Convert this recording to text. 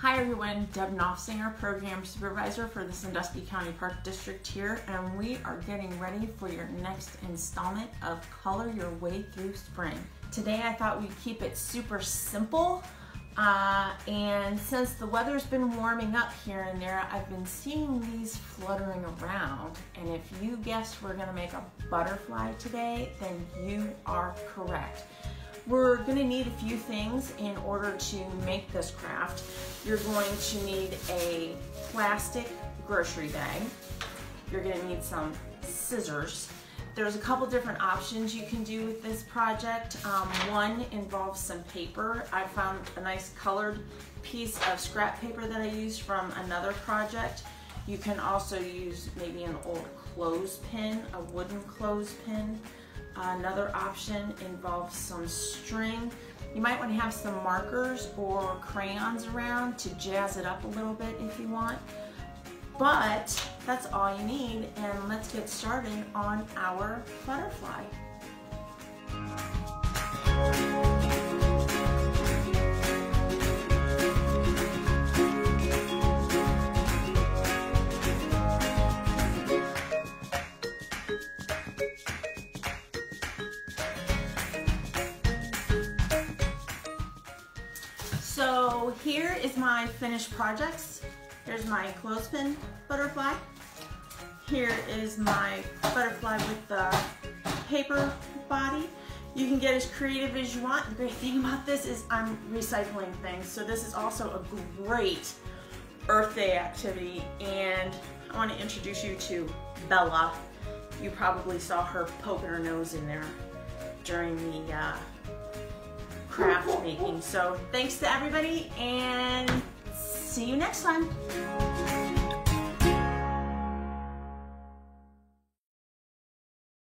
Hi everyone, Deb Knopfsinger, Program Supervisor for the Sandusky County Park District here, and we are getting ready for your next installment of Color Your Way Through Spring. Today I thought we'd keep it super simple, uh, and since the weather's been warming up here and there, I've been seeing these fluttering around, and if you guessed we're gonna make a butterfly today, then you are correct. We're gonna need a few things in order to make this craft. You're going to need a plastic grocery bag. You're gonna need some scissors. There's a couple different options you can do with this project. Um, one involves some paper. I found a nice colored piece of scrap paper that I used from another project. You can also use maybe an old clothespin, a wooden clothespin. Another option involves some string. You might want to have some markers or crayons around to jazz it up a little bit if you want. But that's all you need and let's get started on our butterfly. So here is my finished projects. Here's my clothespin butterfly. Here is my butterfly with the paper body. You can get as creative as you want. The great thing about this is I'm recycling things. So this is also a great Earth Day activity. And I want to introduce you to Bella. You probably saw her poking her nose in there during the uh, craft making. So thanks to everybody and see you next time.